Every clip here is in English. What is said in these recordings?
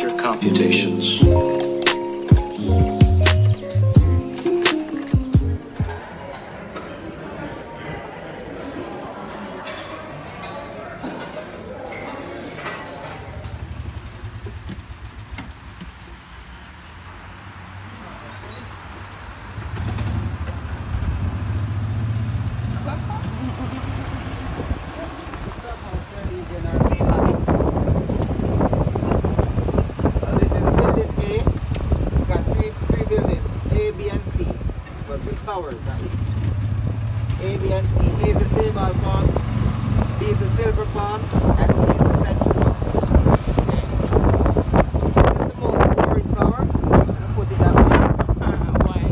your computations. Uh, this is building A. We got three three buildings, A, B, and C. Well, three towers at least. A, B, and C. A is the silver palms, B is the silver palms, and C is the central palms. Okay. This is the most boring tower. I'm gonna put it that way. Why?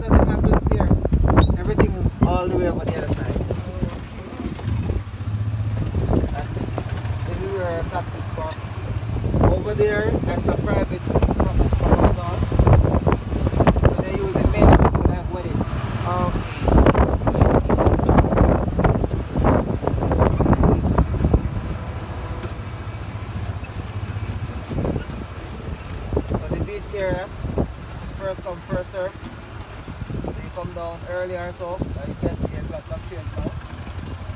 Nothing happens here. Everything is all the way over the other side. And this is where our taxis park. Over there, that's a private property zone. So they use it mainly to do like weddings. So the beach area, first come, first serve. So you come down earlier so, like you can see there's lots of chairs.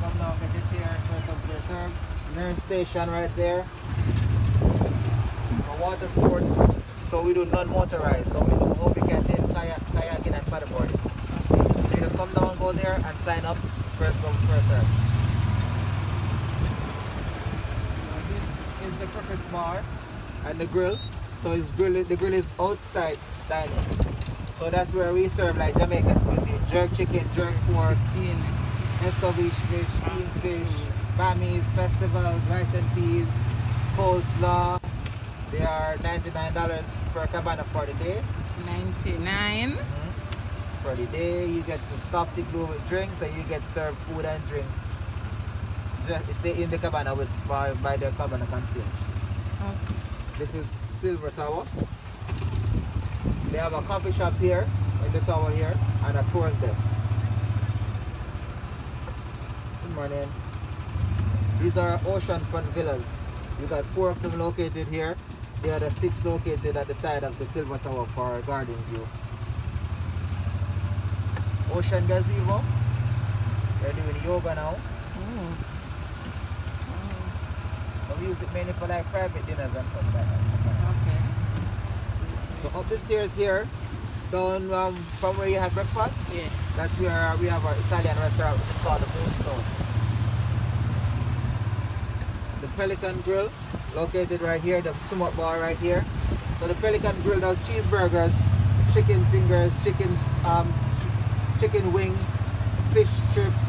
Come down, get your chair, first first serve. Nurse station right there. For water sports, so we do non-motorized. So we do hope you can take kayak, kayaking and paddleboarding. So you just come down, go there and sign up. First come, first serve. This is the Crockett's Bar and the grill. So it's grill, the grill is outside dining. So that's where we serve like Jamaican cuisine. Jerk chicken, jerk pork, escovitch fish, steamed fish, bammies, festivals, rice and peas, coleslaw. They are $99 per cabana for the day. 99. Mm-hmm. For the day, you get to stop the glue with drinks and you get served food and drinks. Just stay in the cabana with by, by the cabana concierge. Okay. This is Silver Tower. They have a coffee shop here in the tower here and a tourist desk. Good morning. These are oceanfront villas. You got four of them located here. The other six located at the side of the Silver Tower for a garden view. Ocean gazebo. They're doing yoga now. Oh. So we use it mainly for like private dinners and stuff like that. Okay. So up the stairs here, down um, from where you have breakfast, Yeah. that's where we have our Italian restaurant. It's called the Moonstone. The Pelican Grill, located right here, the Sumot Bar right here. So the Pelican Grill does cheeseburgers, chicken fingers, chicken um, chicken wings, fish strips,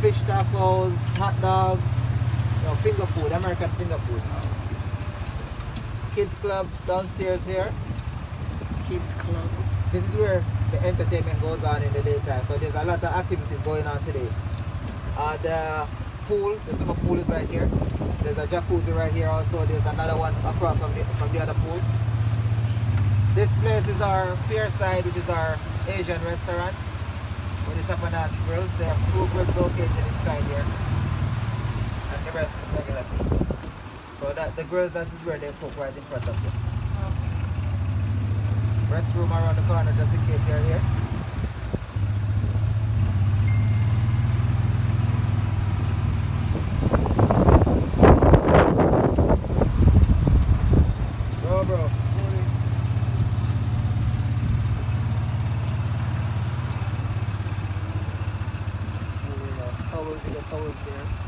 fish tacos, hot dogs, you know, finger food, American finger food. Kids Club downstairs here. Kids club. This is where the entertainment goes on in the daytime. So there's a lot of activities going on today. Uh, the pool, the summer pool is right here. There's a jacuzzi right here also. There's another one across from the, from the other pool. This place is our fair side, which is our Asian restaurant. With the Tapanat grills. They have two grills located inside here. And the rest is regular. So that the grills, that is where they cook right in front of you. Restroom around the corner just in case you're here. Bro, bro. Towels, you got towels there.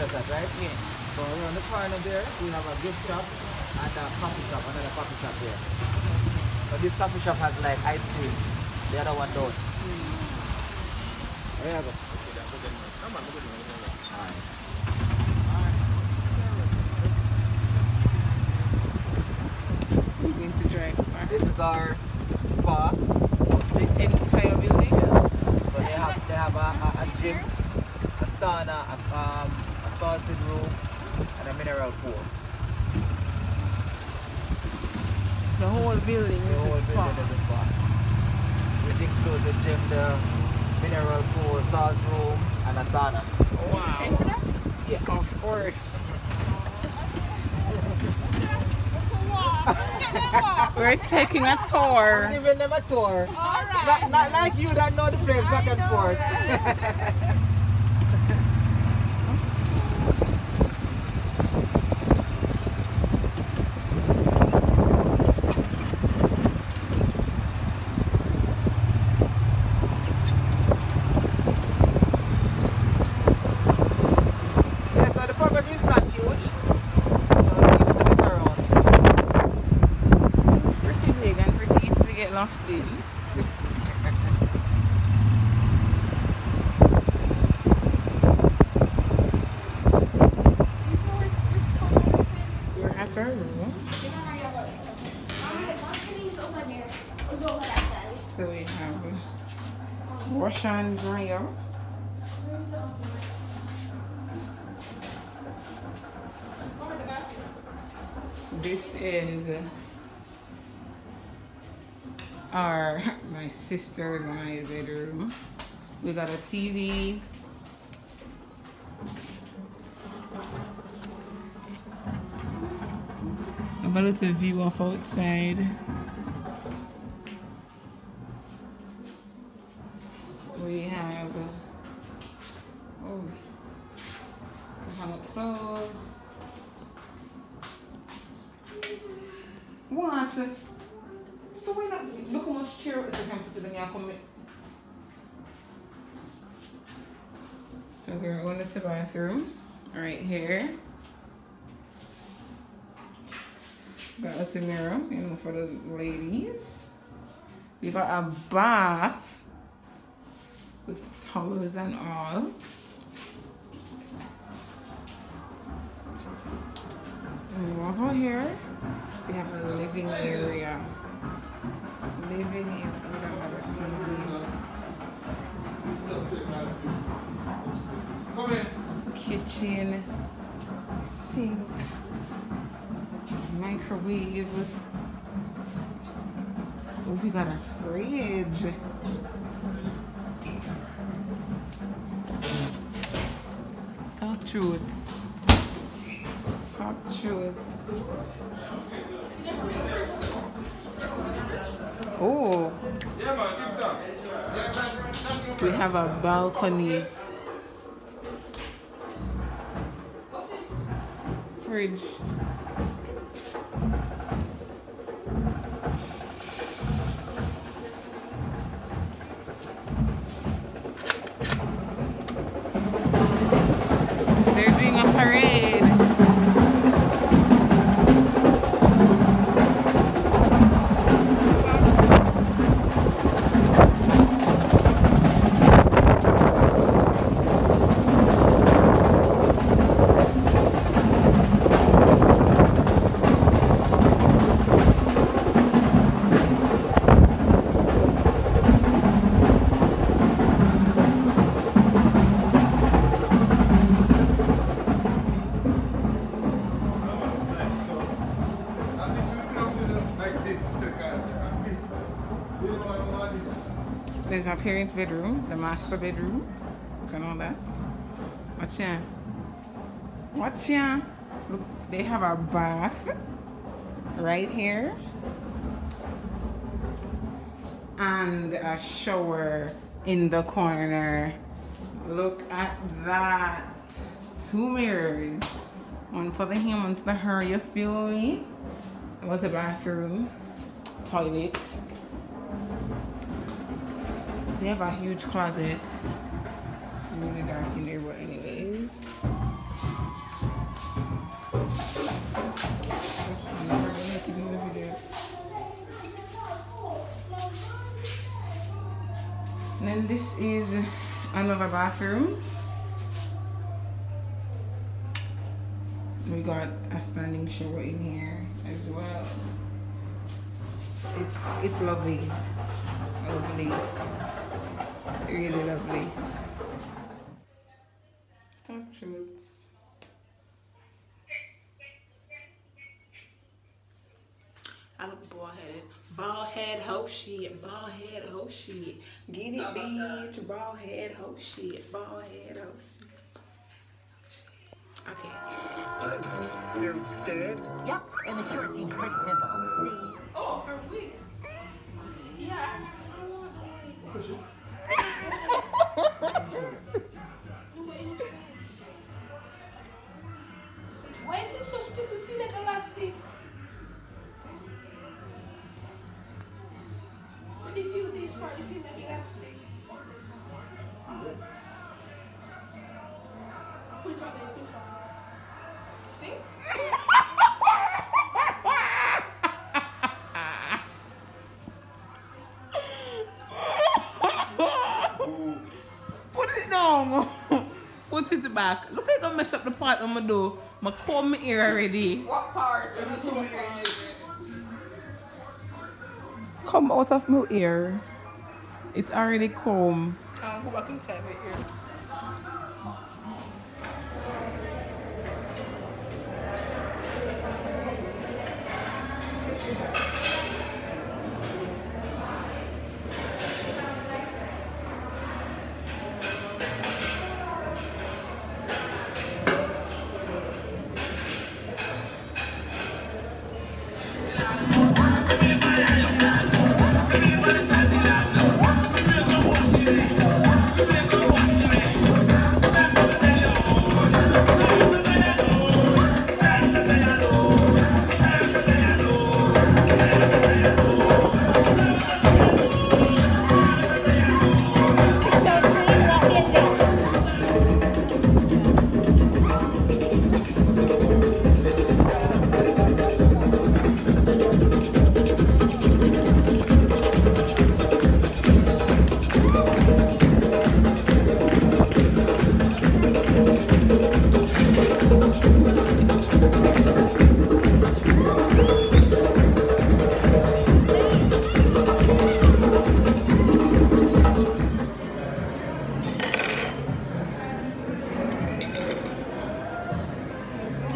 just that, right? Yeah. So around the corner there, we have a gift shop and a coffee shop, another coffee shop there. But this coffee shop has like ice creams. The other one don't. There you go. Alright. I'm going to. This is our spa. This entire building. So they have they have a, a, a gym, a sauna, a, um, a salted room, and a mineral pool. The whole building The whole is building spa. is a spa. Which includes the gym, the mineral pool, salt room, and a sauna. Wow. Yes. Of course. We're taking a tour. I'm giving them a tour. Not, not like you that know the place back and forth. yes, now the property is not huge. So it's easy to get around. It's pretty big and pretty easy to get lost in. We're at our room. So we have wash and dryer. This is uh, our my sister's my bedroom. We got a TV. A little view of outside. Clothes. What? So we're not look how much chair is put in your come. So we're going to the bathroom right here. Got a mirror, you know, for the ladies. We got a bath with towels and all. Over here, we have a living area. Living area with another TV. Kitchen, sink, microwave. Oh, we got a fridge. Talk truth. Oh, we have a balcony. Fridge. Parents' bedroom, the master bedroom. Look at all that. Watch ya. Watch ya. Look, they have a bath right here. And a shower in the corner. Look at that. Two mirrors. One for the him, one for the her. You feel me? It was a bathroom. Toilet. They have a huge closet. It's really dark in there, but anyway. And then this is another bathroom. We got a standing shower in here as well. It's it's lovely. Lovely. Really lovely. Talk truths. I look bald headed. Bald head hoe shit. Bald head hoe shit. Get it, bitch. Bald head hoe shit. Bald head hoe shit. Okay. Yep, and the cure seems pretty simple. See, you feel this part, you feel like. Which one? Which one? Stink? Put it down. Put it back. Look, I gonna mess up the part I'm gonna do. My comb my ear already. What part? Come out of my ear. It's already comb. I'll go back.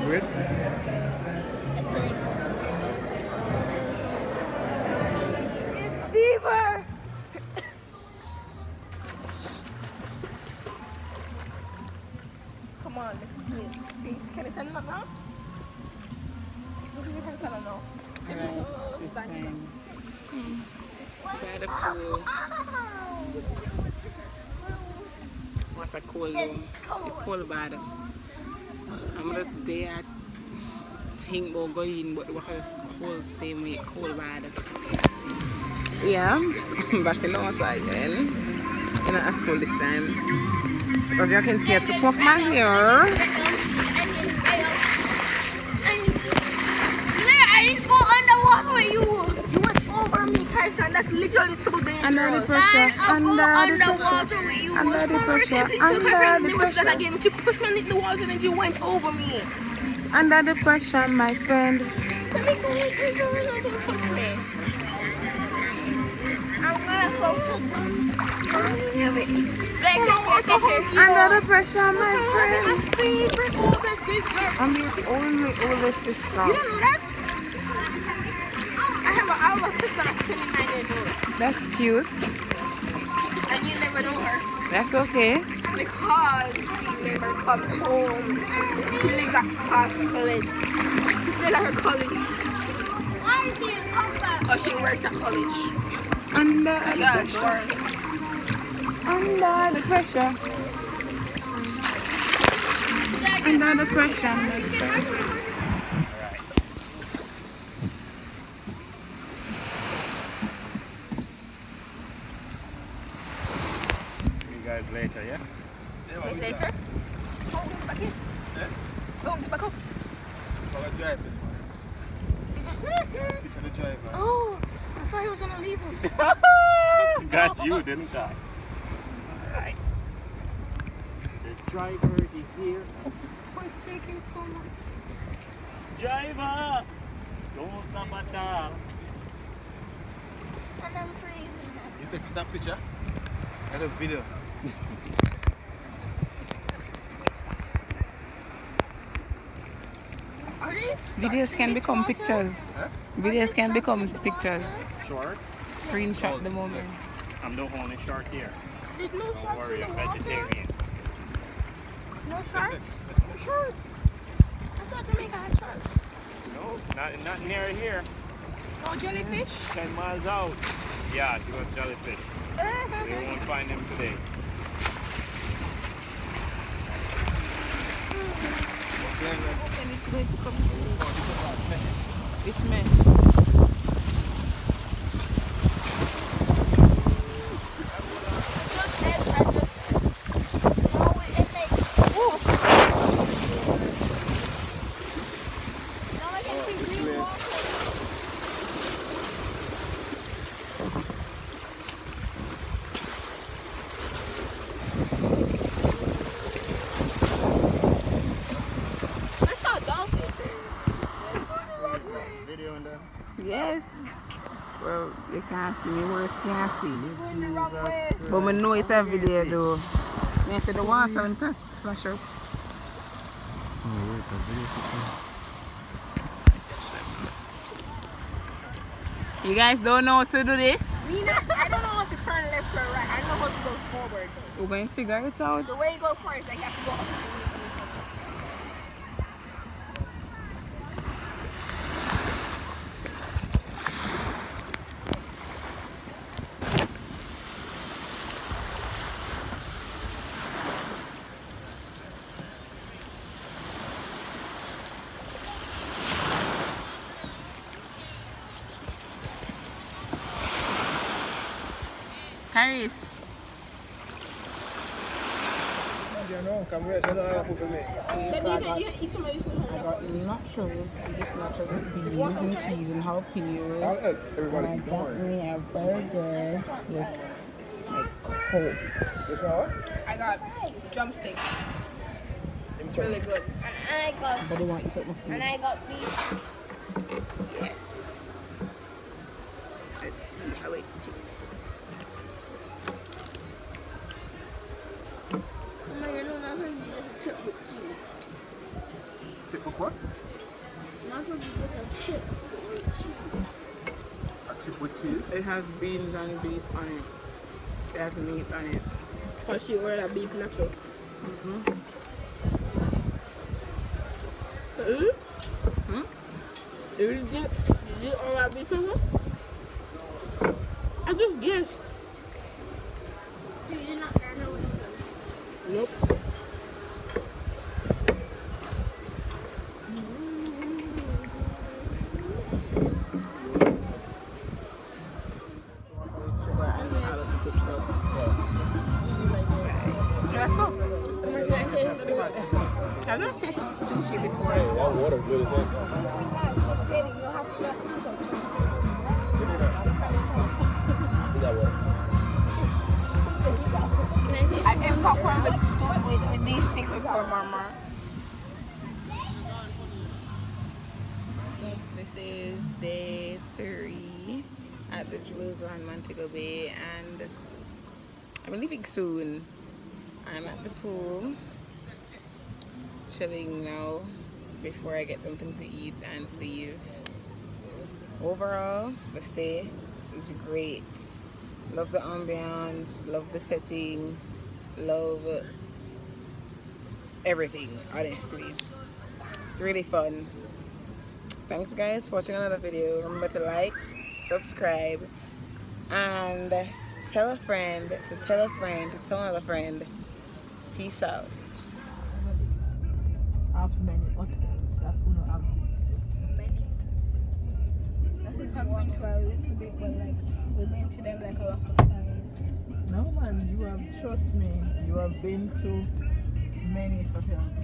Deeper! Come on, please. Please, can you turn it up now? Can you turn it up now? Tip your toes, thank you. By the pool. What's a cool room? The cold bad. I'm just there think about going but the water is cold same way cold bad. Yeah, so I'm back in the water again. In a school this time. Because you can see I took off my hair. I didn't go underwater with you. You went over me, person. That's literally too dangerous. Under the pressure, under the pressure, with you. under the pressure, Under under the That pressure, again to push me into the water and you went over me. Under the pressure, my friend. Let me go with this. Don't push me. I'm gonna go to like, Under the pressure, my friend. Older. I'm your only older sister. You don't know that? I have a, I have a sister that's 29 years old. That's cute. And you never know her. That's okay. Because she never comes home. She lives at college. She still at her college. Why did you come back? Oh, she works at college. Under the pressure. sure. Under the pressure. Under the pressure, my friend. you guys later, yeah? Later? Oh, back here. Oh, back up. I'll drive it. jellyfish. Got you, didn't I? Alright. The driver is here. Why it's shaking so much? Driver! Don't stop at all. And I'm freezing. You take snap picture? And a video. Are these Videos can become pictures. Huh? Videos can become pictures. Sharks? Screenshot the moment. I'm the only shark here. There's no Don't sharks worry, in I'm the water. vegetarian. No sharks? Sharks? I thought Jamaica had sharks. No, not, not near here. No jellyfish? 10 miles out. Yeah, you have jellyfish. We won't find them today. It's mesh. Just eggs, I just eggs. No, wait, it's like. Now I can see green water. I saw a dolphin. Video in there. Yes. Well, you can't see me, worse can't see. Going the wrong way. But I know it's a video though. I said the water and that splash up. You guys don't know how to do this? Nina, I don't know how to turn left or right. I know how to go forward. though. We're going to figure it out. The way you go first, like you have to go up and down. Harris, You know, come here, you know how to me. You you eat some of this. I got nachos, I get nachos with beans and cheese and I'll jalapenos. help And everybody I eat, don't got worry. me a burger with like coke. This one, what? I got drumsticks. It's really good. And I got But they want you to take my food. and I got beef. Yes. Let's see how it tastes. Chip with cheese. Chip with what? Nachos is just a chip with cheese. A chip with cheese. It has beans and beef on it. It has meat on it. Oh, she ordered a beef nacho. Mm-hmm. Mm? Hmm? Did you get, did you order a beef nacho? I just guessed. So you did not know what Nope. I've not tasted sushi before. Hey, That water good as that. I ate popcorn with, stu- with, with these sticks before, Mama. This is day three at the Jewel Grand Montego Bay and I'm leaving soon. I'm at the pool chilling now before I get something to eat and leave. Overall, the stay was great. Love the ambiance, love the setting, love everything, honestly. It's really fun. Thanks guys for watching another video. Remember to like, subscribe, and tell a friend to tell a friend to tell another friend. Peace out. To many hotels